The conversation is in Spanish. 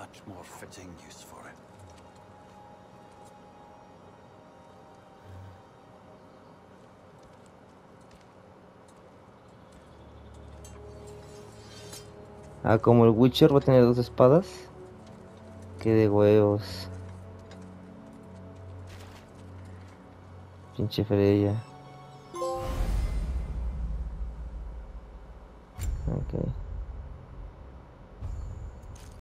much more fitting use for it. Ah, como el Witcher va a tener dos espadas. Qué de huevos. Pinche Freya. Okay.